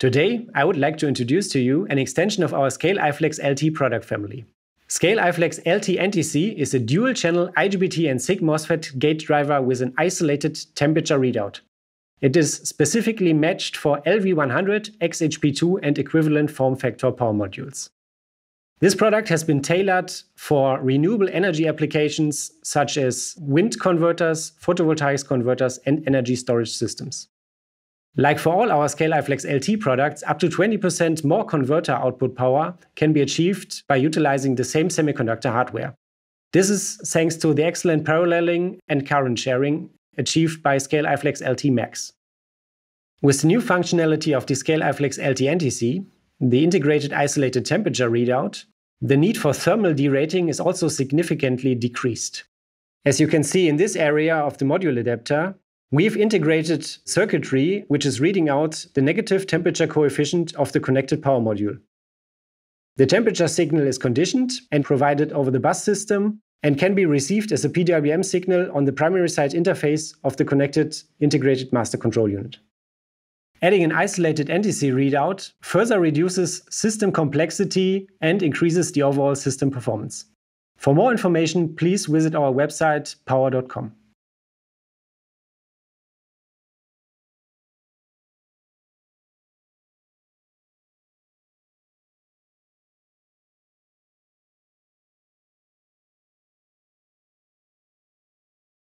Today, I would like to introduce to you an extension of our Scale iFlex LT product family. Scale iFlex LT NTC is a dual channel IGBT and SiC MOSFET gate driver with an isolated temperature readout. It is specifically matched for LV100, XHP2, and equivalent form factor power modules. This product has been tailored for renewable energy applications such as wind converters, photovoltaics converters, and energy storage systems. Like for all our Scale iFlex LT products, up to 20% more converter output power can be achieved by utilizing the same semiconductor hardware. This is thanks to the excellent paralleling and current sharing achieved by Scale iFlex LT Max. With the new functionality of the Scale iFlex LT NTC, the integrated isolated temperature readout, the need for thermal derating is also significantly decreased. As you can see in this area of the module adapter, We've integrated circuitry which is reading out the negative temperature coefficient of the connected power module. The temperature signal is conditioned and provided over the bus system and can be received as a PWM signal on the primary side interface of the connected integrated master control unit. Adding an isolated NTC readout further reduces system complexity and increases the overall system performance. For more information, please visit our website power.com.